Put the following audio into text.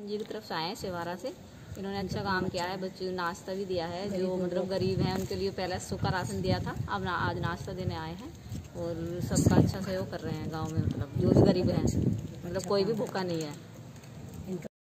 जी की तरफ़ से आए हैं सेवारा से। इन्होंने अच्छा काम किया है बच्चों को नाश्ता भी दिया है जो मतलब गरीब हैं उनके लिए पहले सूखा तो राशन दिया था। अब ना, आज नाश्ता देने आए हैं और सबका अच्छा सहयोग कर रहे हैं गाँव में मतलब जो भी गरीब हैं मतलब कोई भी भूखा नहीं है।